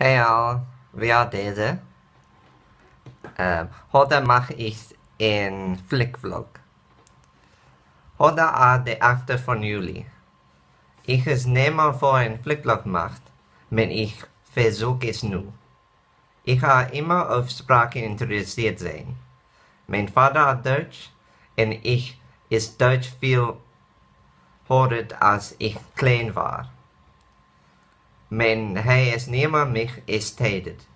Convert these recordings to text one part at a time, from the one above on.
Hey all, wir deze. Uh, heute mache ich een Flickvlog. Heute ist der 8. von Juli. Ich es nimmer vor ein Flickvlog macht, wenn ich versuche es nu. Ich habe immer auf Sprache interessiert sein. Mein Vater hat Deutsch und ich ist Deutsch viel horet als ich klein war. Men hij is nimmer mich estetet.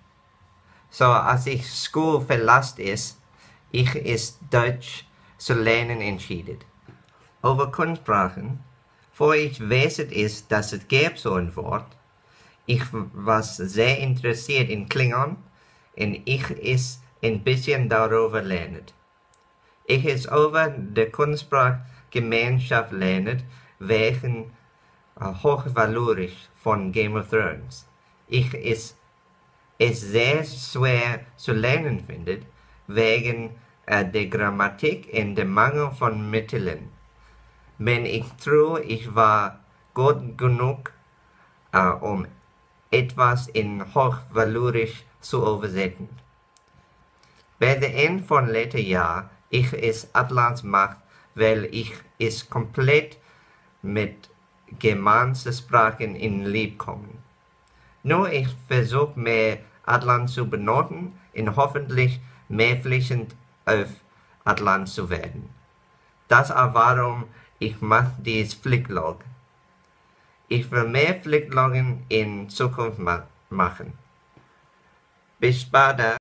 So als ich School verlasst ist, ich ist Deutsch zu lernen entschieden. Over Kunstsprachen, vor ich wisset ist, dass es gäbe so ein Wort, ich was sehr interessiert in Klingon und ich ist ein bisschen darüber lernen. Ich ist over der Kunstsprachgemeinschaft lernen, wegen hochvalorisch von Game of Thrones. Ich es, es sehr schwer zu lernen finde, wegen uh, der Grammatik und dem Mangel von Mitteln. Wenn ich true, ich war gut genug, uh, um etwas in hochvalorisch zu übersetzen. Bei Ende von letztem Jahr, ich es Atlas macht, weil ich es komplett mit germanischen Sprachen in Lieb kommen. Nur ich versuche mehr Atlant zu benutzen und hoffentlich mehr fließend auf Atlant zu werden. Das ist warum ich mache dieses Flicklog. Ich will mehr Flickloggen in Zukunft ma machen. Bis später.